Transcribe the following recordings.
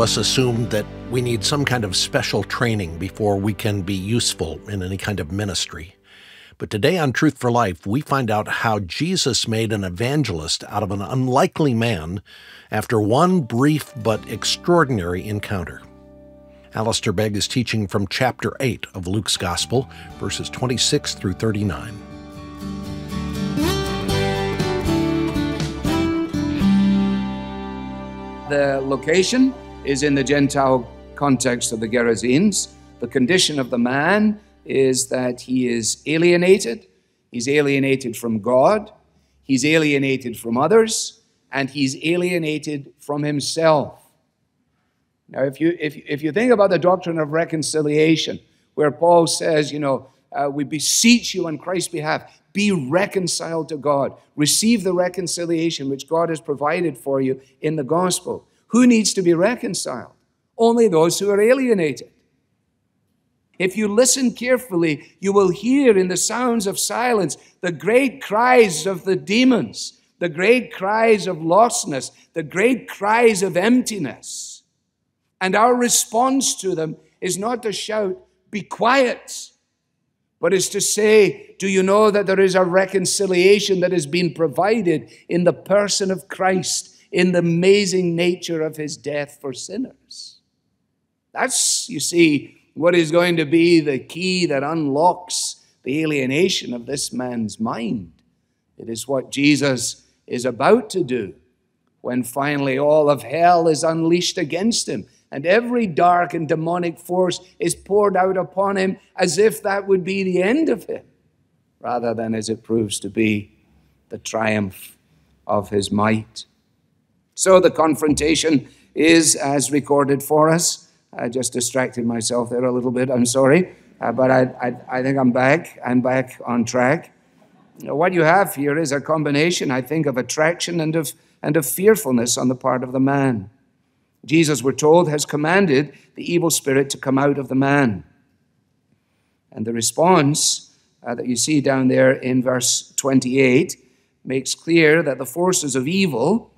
of us assume that we need some kind of special training before we can be useful in any kind of ministry. But today on Truth for Life, we find out how Jesus made an evangelist out of an unlikely man after one brief but extraordinary encounter. Alistair Begg is teaching from chapter 8 of Luke's Gospel, verses 26 through 39. The location is in the Gentile context of the Gerasenes. The condition of the man is that he is alienated. He's alienated from God, he's alienated from others, and he's alienated from himself. Now, if you, if, if you think about the doctrine of reconciliation, where Paul says, you know, uh, we beseech you on Christ's behalf, be reconciled to God. Receive the reconciliation which God has provided for you in the gospel. Who needs to be reconciled? Only those who are alienated. If you listen carefully, you will hear in the sounds of silence the great cries of the demons, the great cries of lostness, the great cries of emptiness. And our response to them is not to shout, Be quiet, but is to say, Do you know that there is a reconciliation that has been provided in the person of Christ, in the amazing nature of his death for sinners? That's, you see, what is going to be the key that unlocks the alienation of this man's mind. It is what Jesus is about to do when finally all of hell is unleashed against him and every dark and demonic force is poured out upon him as if that would be the end of him, rather than as it proves to be the triumph of his might. So the confrontation is as recorded for us I just distracted myself there a little bit. I'm sorry. Uh, but I, I, I, think I'm back. I'm back on track. What you have here is a combination, I think, of attraction and of, and of fearfulness on the part of the man. Jesus, we're told, has commanded the evil spirit to come out of the man. And the response uh, that you see down there in verse 28 makes clear that the forces of evil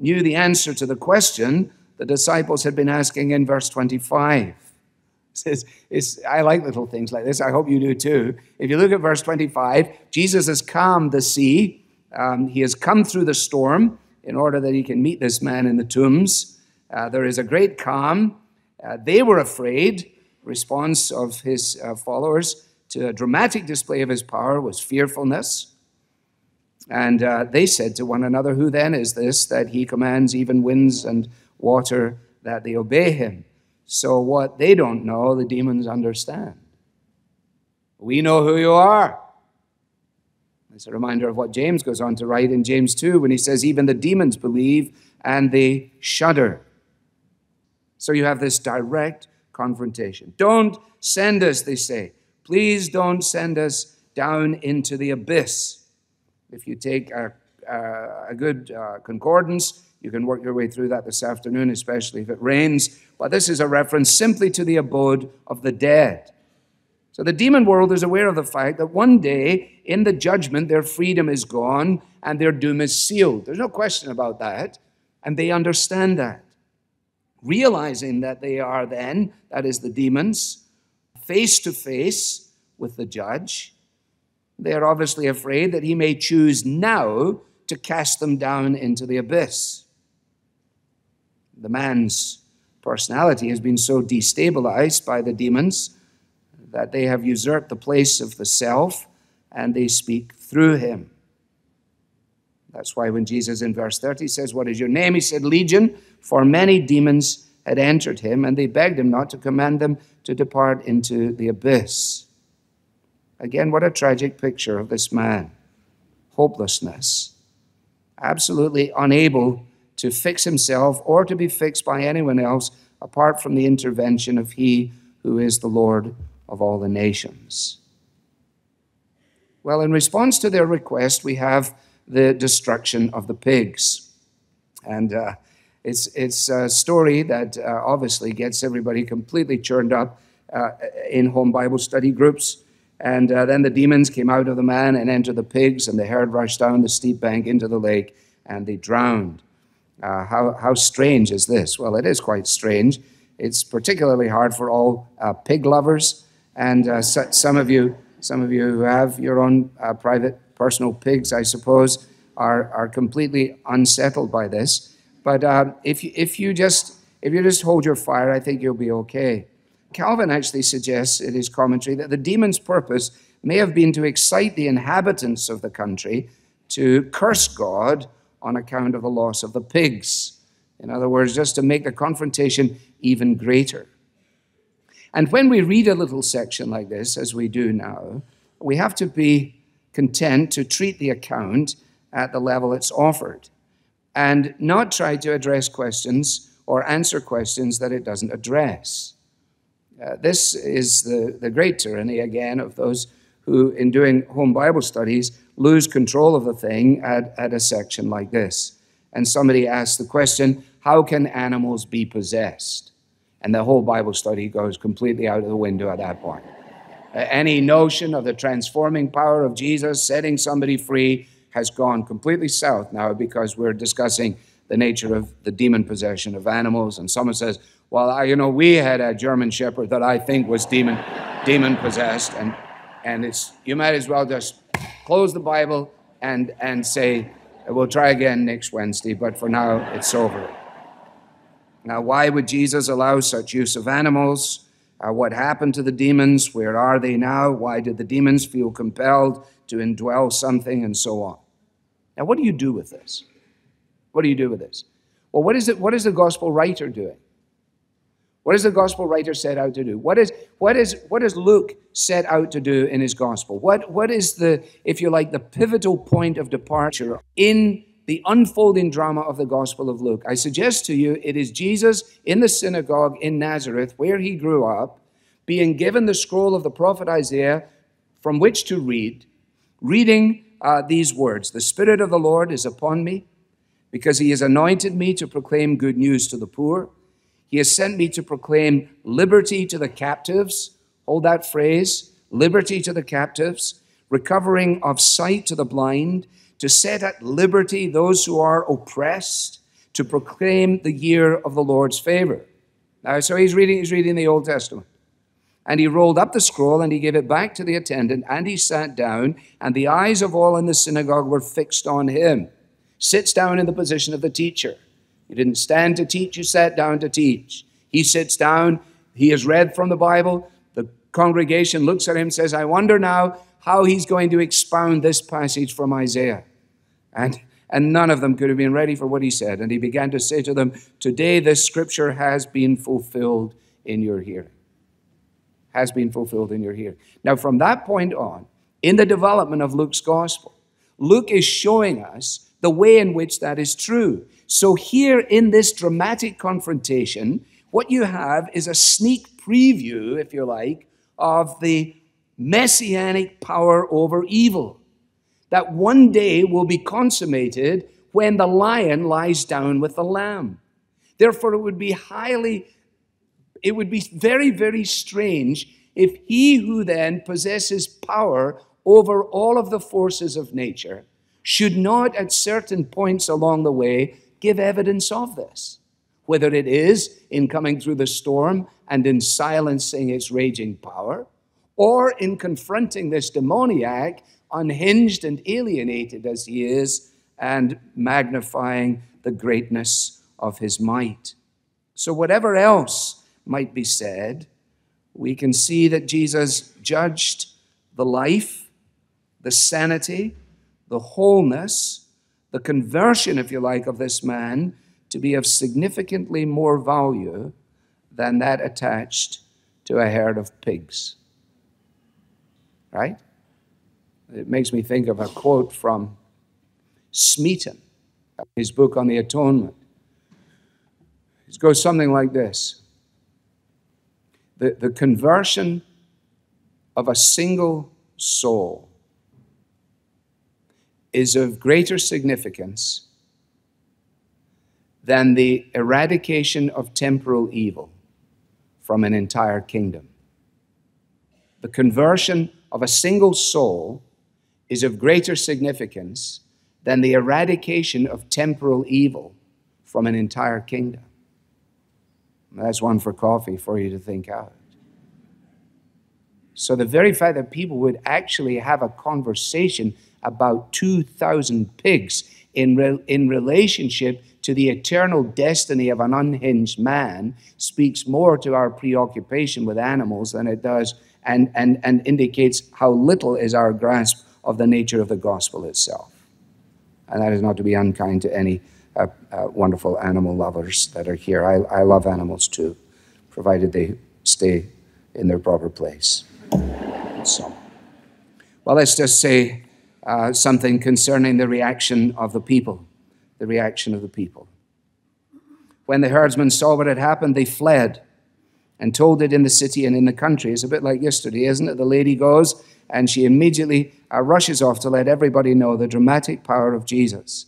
knew the answer to the question the disciples had been asking in verse 25. Says, it's, I like little things like this. I hope you do too. If you look at verse 25, Jesus has calmed the sea. Um, he has come through the storm in order that he can meet this man in the tombs. Uh, there is a great calm. Uh, they were afraid. Response of his uh, followers to a dramatic display of his power was fearfulness. And uh, they said to one another, Who then is this that he commands even winds and water that they obey him. So what they don't know, the demons understand. We know who you are. It's a reminder of what James goes on to write in James 2 when he says, Even the demons believe and they shudder. So you have this direct confrontation. Don't send us, they say. Please don't send us down into the abyss. If you take a, a, a good uh, concordance, you can work your way through that this afternoon, especially if it rains. But this is a reference simply to the abode of the dead. So the demon world is aware of the fact that one day in the judgment, their freedom is gone and their doom is sealed. There's no question about that. And they understand that. Realizing that they are then, that is the demons, face to face with the judge, they are obviously afraid that he may choose now to cast them down into the abyss the man's personality has been so destabilized by the demons that they have usurped the place of the self and they speak through him. That's why when Jesus in verse 30 says, What is your name? He said, Legion, for many demons had entered him, and they begged him not to command them to depart into the abyss. Again, what a tragic picture of this man. Hopelessness. Absolutely unable to fix himself or to be fixed by anyone else apart from the intervention of He who is the Lord of all the nations. Well, in response to their request, we have the destruction of the pigs. And uh, it's, it's a story that uh, obviously gets everybody completely churned up uh, in home Bible study groups. And uh, then the demons came out of the man and entered the pigs, and the herd rushed down the steep bank into the lake, and they drowned. Uh, how, how strange is this? Well, it is quite strange. It's particularly hard for all uh, pig lovers, and uh, so, some of you, some of you who have your own uh, private personal pigs, I suppose, are, are completely unsettled by this. But uh, if, you, if, you just, if you just hold your fire, I think you'll be okay. Calvin actually suggests in his commentary that the demon's purpose may have been to excite the inhabitants of the country to curse God on account of the loss of the pigs. In other words, just to make the confrontation even greater. And when we read a little section like this, as we do now, we have to be content to treat the account at the level it's offered and not try to address questions or answer questions that it doesn't address. Uh, this is the, the great tyranny, again, of those who, in doing home Bible studies, lose control of the thing at, at a section like this. And somebody asks the question, How can animals be possessed? And the whole Bible study goes completely out of the window at that point. Uh, any notion of the transforming power of Jesus setting somebody free has gone completely south now because we're discussing the nature of the demon possession of animals. And someone says, Well, I, you know, we had a German shepherd that I think was demon, demon possessed. And, and it's, you might as well just close the Bible and, and say, we'll try again next Wednesday, but for now it's over. Now, why would Jesus allow such use of animals? Uh, what happened to the demons? Where are they now? Why did the demons feel compelled to indwell something and so on? Now, what do you do with this? What do you do with this? Well, what is, it, what is the gospel writer doing? What does the gospel writer set out to do? What is, what is, what does Luke set out to do in his gospel? What, what is the, if you like, the pivotal point of departure in the unfolding drama of the gospel of Luke? I suggest to you it is Jesus in the synagogue in Nazareth, where he grew up, being given the scroll of the prophet Isaiah from which to read, reading uh, these words The Spirit of the Lord is upon me, because he has anointed me to proclaim good news to the poor. He has sent me to proclaim liberty to the captives. Hold that phrase liberty to the captives, recovering of sight to the blind, to set at liberty those who are oppressed, to proclaim the year of the Lord's favor. Now, so he's reading, he's reading the Old Testament. And he rolled up the scroll and he gave it back to the attendant and he sat down, and the eyes of all in the synagogue were fixed on him. Sits down in the position of the teacher. You didn't stand to teach, you sat down to teach. He sits down, he has read from the Bible. The congregation looks at him says, I wonder now how he's going to expound this passage from Isaiah. And, and none of them could have been ready for what he said. And he began to say to them, Today this scripture has been fulfilled in your hearing. Has been fulfilled in your hearing. Now, from that point on, in the development of Luke's gospel, Luke is showing us the way in which that is true. So, here in this dramatic confrontation, what you have is a sneak preview, if you like, of the messianic power over evil that one day will be consummated when the lion lies down with the lamb. Therefore, it would be highly, it would be very, very strange if he who then possesses power over all of the forces of nature should not, at certain points along the way, give evidence of this, whether it is in coming through the storm and in silencing its raging power, or in confronting this demoniac, unhinged and alienated as he is, and magnifying the greatness of his might. So, whatever else might be said, we can see that Jesus judged the life, the sanity, the wholeness, the conversion, if you like, of this man to be of significantly more value than that attached to a herd of pigs. Right? It makes me think of a quote from Smeaton, his book on the atonement. It goes something like this the, the conversion of a single soul is of greater significance than the eradication of temporal evil from an entire kingdom. The conversion of a single soul is of greater significance than the eradication of temporal evil from an entire kingdom. That's one for coffee for you to think out. So, the very fact that people would actually have a conversation about 2,000 pigs in, re- in relationship to the eternal destiny of an unhinged man speaks more to our preoccupation with animals than it does and, and, and indicates how little is our grasp of the nature of the gospel itself. And that is not to be unkind to any uh, uh, wonderful animal lovers that are here. I, I love animals too, provided they stay in their proper place. So, well, let's just say uh, something concerning the reaction of the people. The reaction of the people. When the herdsmen saw what had happened, they fled and told it in the city and in the country. It's a bit like yesterday, isn't it? The lady goes and she immediately uh, rushes off to let everybody know the dramatic power of Jesus.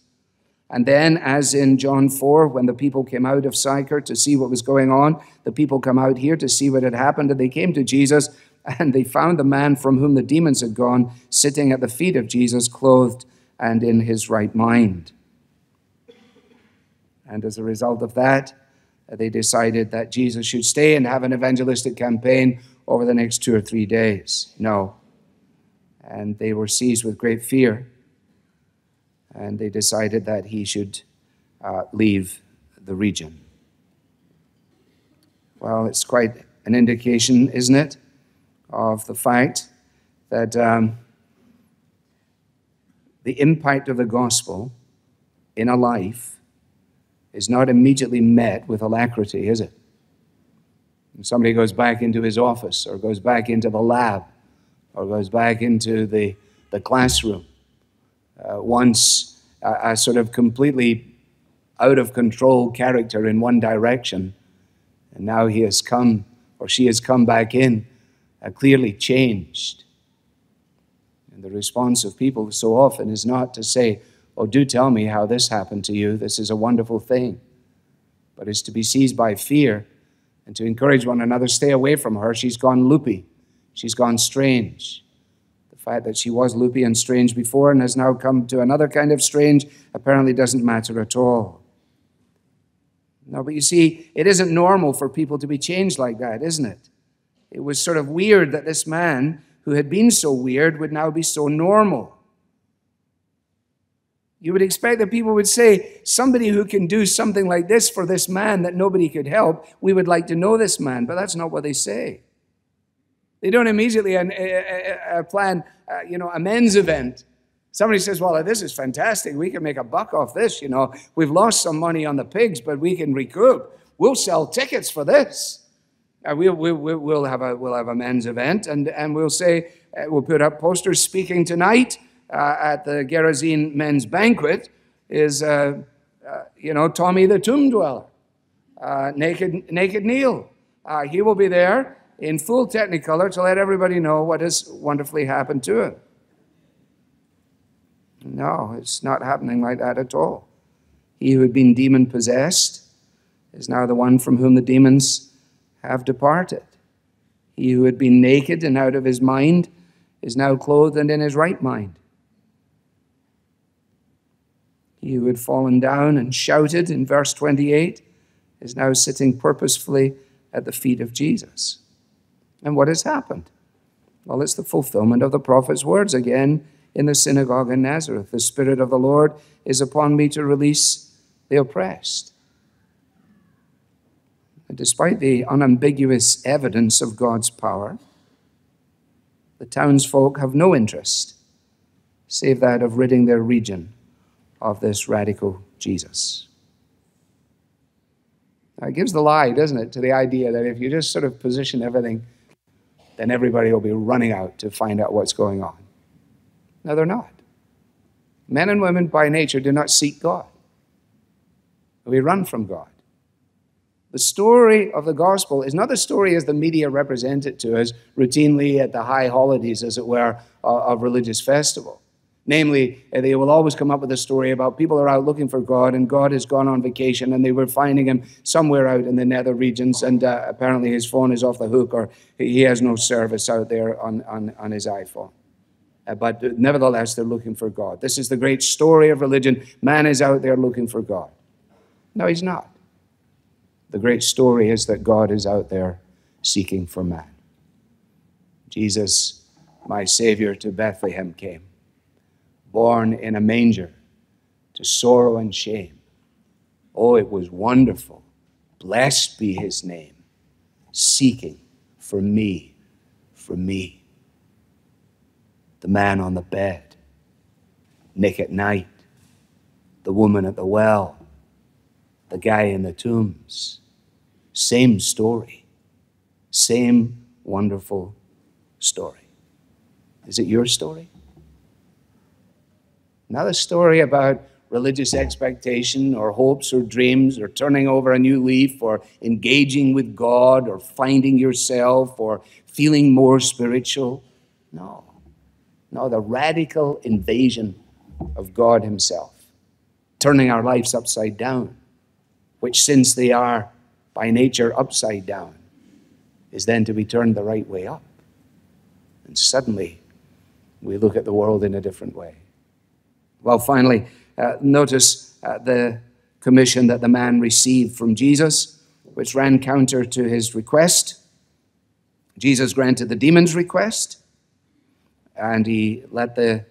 And then, as in John 4, when the people came out of Sychar to see what was going on, the people come out here to see what had happened, and they came to Jesus and they found the man from whom the demons had gone sitting at the feet of Jesus, clothed and in his right mind. And as a result of that, they decided that Jesus should stay and have an evangelistic campaign over the next two or three days. No. And they were seized with great fear. And they decided that he should uh, leave the region. Well, it's quite an indication, isn't it, of the fact that um, the impact of the gospel in a life is not immediately met with alacrity, is it? When somebody goes back into his office or goes back into the lab or goes back into the, the classroom. Uh, once a, a sort of completely out of control character in one direction, and now he has come or she has come back in clearly changed. And the response of people so often is not to say, Oh, do tell me how this happened to you. This is a wonderful thing. But is to be seized by fear and to encourage one another, stay away from her. She's gone loopy. She's gone strange. The fact that she was loopy and strange before and has now come to another kind of strange apparently doesn't matter at all. No, but you see, it isn't normal for people to be changed like that, isn't it? It was sort of weird that this man, who had been so weird, would now be so normal. You would expect that people would say, somebody who can do something like this for this man that nobody could help, we would like to know this man. But that's not what they say. They don't immediately uh, uh, uh, plan, you know, a men's event. Somebody says, well, this is fantastic. We can make a buck off this. You know, we've lost some money on the pigs, but we can recoup. We'll sell tickets for this. Uh, we'll, we'll, we'll, have a, we'll have a men's event, and, and we'll say, uh, we'll put up posters speaking tonight uh, at the Gerasene men's banquet is, uh, uh, you know, Tommy the tomb dweller, uh, naked, naked Neil. He will be there in full technicolor to let everybody know what has wonderfully happened to him. No, it's not happening like that at all. He who had been demon possessed is now the one from whom the demons have departed. He who had been naked and out of his mind is now clothed and in his right mind. He who had fallen down and shouted in verse 28 is now sitting purposefully at the feet of Jesus. And what has happened? Well, it's the fulfillment of the prophet's words again in the synagogue in Nazareth. The Spirit of the Lord is upon me to release the oppressed. Despite the unambiguous evidence of God's power, the townsfolk have no interest save that of ridding their region of this radical Jesus. Now, it gives the lie, doesn't it, to the idea that if you just sort of position everything, then everybody will be running out to find out what's going on. No, they're not. Men and women by nature do not seek God. We run from God. The story of the gospel is not the story as the media represent it to us routinely at the high holidays, as it were, of religious festival. Namely, uh, they will always come up with a story about people are out looking for God, and God has gone on vacation, and they were finding him somewhere out in the nether regions, and uh, apparently his phone is off the hook, or he has no service out there on, on, on his iPhone. Uh, but nevertheless, they're looking for God. This is the great story of religion. Man is out there looking for God. No, he's not. The great story is that God is out there seeking for man. Jesus, my Savior, to Bethlehem came, born in a manger to sorrow and shame. Oh, it was wonderful. Blessed be his name, seeking for me, for me. The man on the bed, Nick at night, the woman at the well, the guy in the tombs. Same story, same wonderful story. Is it your story? Not a story about religious expectation or hopes or dreams or turning over a new leaf or engaging with God or finding yourself or feeling more spiritual. No. No, the radical invasion of God Himself, turning our lives upside down, which, since they are by nature upside down, is then to be turned the right way up. And suddenly, we look at the world in a different way. Well, finally, uh, notice uh, the commission that the man received from Jesus, which ran counter to his request. Jesus granted the demon's request, and he let the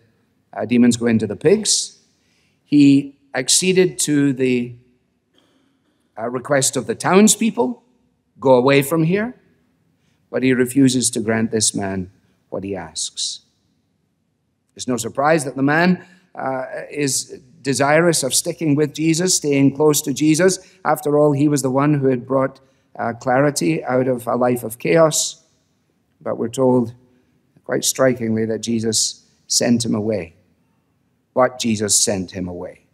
uh, demons go into the pigs. He acceded to the uh, request of the townspeople go away from here, but he refuses to grant this man what he asks. It's no surprise that the man uh, is desirous of sticking with Jesus, staying close to Jesus. After all, he was the one who had brought uh, clarity out of a life of chaos. But we're told quite strikingly that Jesus sent him away. But Jesus sent him away.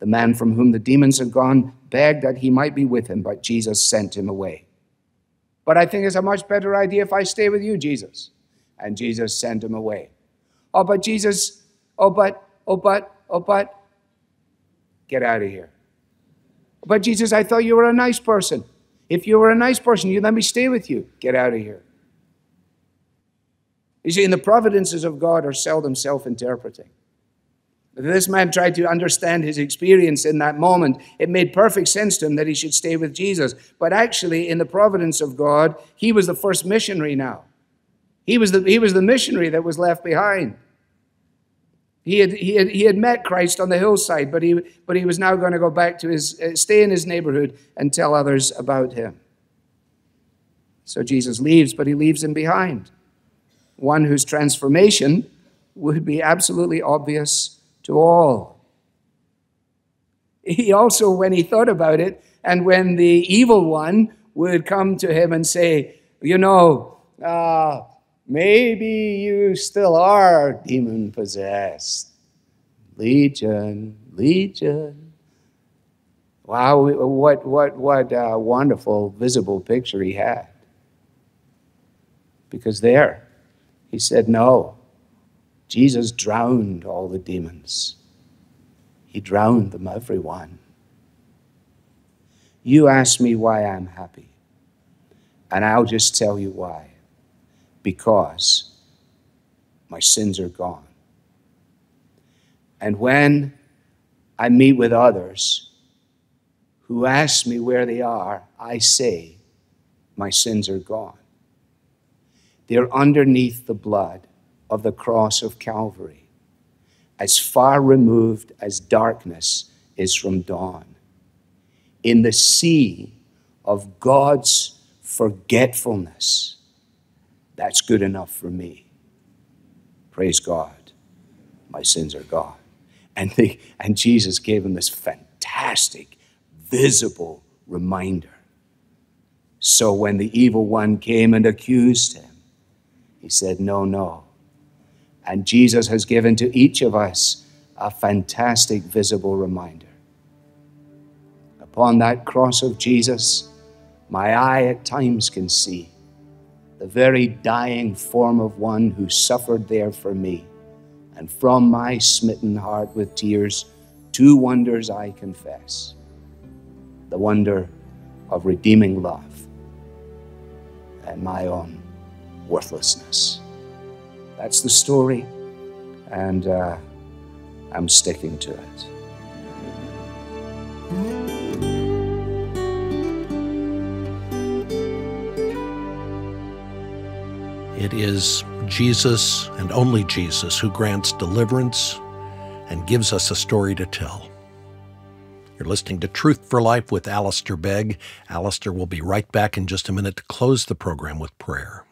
The man from whom the demons had gone begged that he might be with him, but Jesus sent him away. But I think it's a much better idea if I stay with you, Jesus. And Jesus sent him away. Oh, but Jesus, oh, but, oh, but, oh, but, get out of here. But Jesus, I thought you were a nice person. If you were a nice person, you let me stay with you. Get out of here. You see, in the providences of God are seldom self interpreting. This man tried to understand his experience in that moment. It made perfect sense to him that he should stay with Jesus. But actually, in the providence of God, he was the first missionary now. He was the, he was the missionary that was left behind. He had, he, had, he had met Christ on the hillside, but he, but he was now going to go back to his, uh, stay in his neighborhood and tell others about him. So Jesus leaves, but he leaves him behind. One whose transformation would be absolutely obvious to all. He also, when he thought about it, and when the evil one would come to him and say, You know, uh, maybe you still are demon possessed. Legion, Legion. Wow, what, what, what wonderful visible picture he had. Because there, he said, No, Jesus drowned all the demons. He drowned them, every one. You ask me why I'm happy, and I'll just tell you why. Because my sins are gone. And when I meet with others who ask me where they are, I say, My sins are gone. They're underneath the blood of the cross of Calvary, as far removed as darkness is from dawn. In the sea of God's forgetfulness, that's good enough for me. Praise God. My sins are gone. And, they, and Jesus gave him this fantastic, visible reminder. So when the evil one came and accused him, he said, No, no. And Jesus has given to each of us a fantastic visible reminder. Upon that cross of Jesus, my eye at times can see the very dying form of one who suffered there for me. And from my smitten heart with tears, two wonders I confess the wonder of redeeming love and my own worthlessness. That's the story, and uh, I'm sticking to it. It is Jesus and only Jesus who grants deliverance and gives us a story to tell. You're listening to Truth for Life with Alistair Begg. Alistair will be right back in just a minute to close the program with prayer.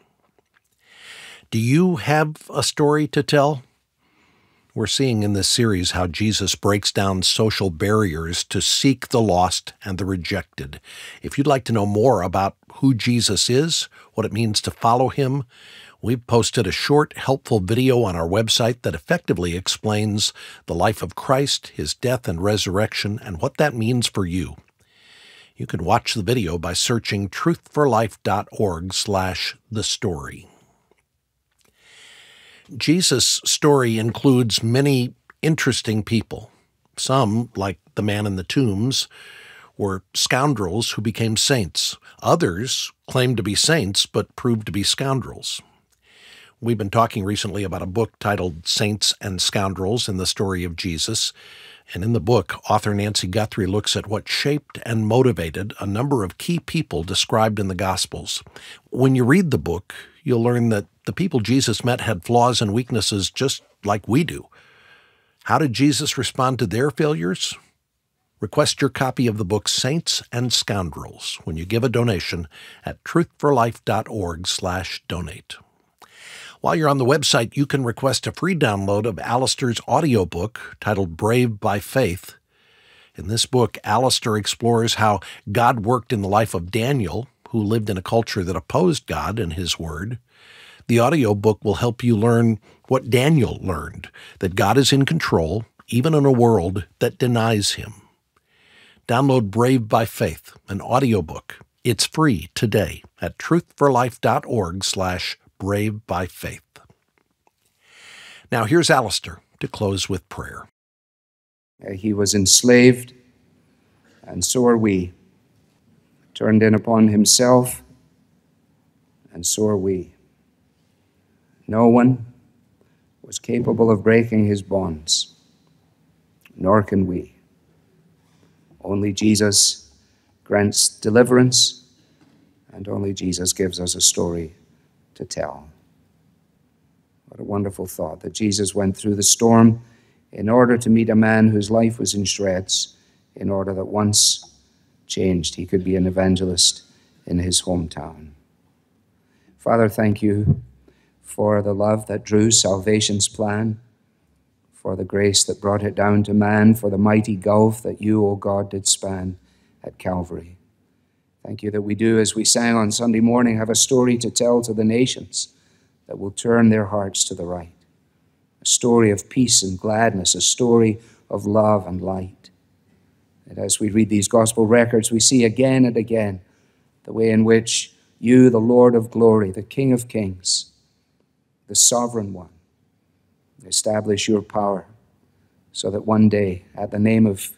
Do you have a story to tell? We're seeing in this series how Jesus breaks down social barriers to seek the lost and the rejected. If you'd like to know more about who Jesus is, what it means to follow him, we've posted a short, helpful video on our website that effectively explains the life of Christ, his death and resurrection, and what that means for you. You can watch the video by searching truthforlife.org slash the story. Jesus' story includes many interesting people. Some, like the man in the tombs, were scoundrels who became saints. Others claimed to be saints but proved to be scoundrels. We've been talking recently about a book titled Saints and Scoundrels in the Story of Jesus. And in the book, author Nancy Guthrie looks at what shaped and motivated a number of key people described in the Gospels. When you read the book, you'll learn that the people Jesus met had flaws and weaknesses just like we do. How did Jesus respond to their failures? Request your copy of the book Saints and Scoundrels when you give a donation at truthforlife.org/donate. While you're on the website, you can request a free download of Alistair's audiobook titled Brave by Faith. In this book, Alistair explores how God worked in the life of Daniel, who lived in a culture that opposed God and his word. The audiobook will help you learn what Daniel learned that God is in control, even in a world that denies him. Download Brave by Faith, an audiobook. It's free today at truthforlife.org slash brave by faith. Now here's Alistair to close with prayer. He was enslaved, and so are we. Turned in upon himself, and so are we. No one was capable of breaking his bonds, nor can we. Only Jesus grants deliverance, and only Jesus gives us a story to tell. What a wonderful thought that Jesus went through the storm in order to meet a man whose life was in shreds, in order that once changed, he could be an evangelist in his hometown. Father, thank you for the love that drew salvation's plan, for the grace that brought it down to man, for the mighty gulf that you, O God, did span at Calvary. Thank you that we do, as we sang on Sunday morning, have a story to tell to the nations that will turn their hearts to the right. A story of peace and gladness, a story of love and light. And as we read these gospel records, we see again and again the way in which you, the Lord of glory, the King of kings, the sovereign one. Establish your power so that one day, at the name of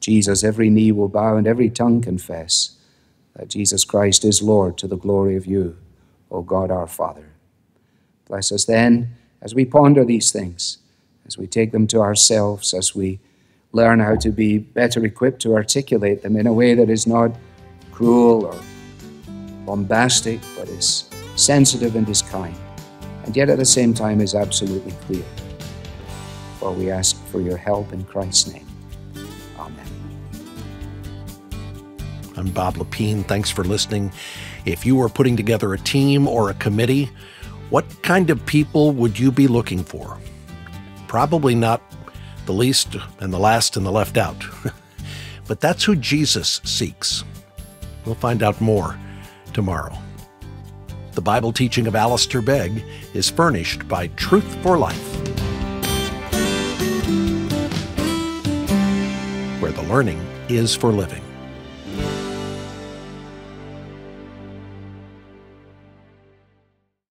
Jesus, every knee will bow and every tongue confess that Jesus Christ is Lord to the glory of you, O God our Father. Bless us then as we ponder these things, as we take them to ourselves, as we learn how to be better equipped to articulate them in a way that is not cruel or bombastic, but is sensitive and is kind yet at the same time is absolutely clear. For we ask for your help in Christ's name. Amen. I'm Bob Lepine. Thanks for listening. If you were putting together a team or a committee, what kind of people would you be looking for? Probably not the least and the last and the left out. but that's who Jesus seeks. We'll find out more tomorrow. The Bible teaching of Alistair Begg is furnished by Truth for Life, where the learning is for living.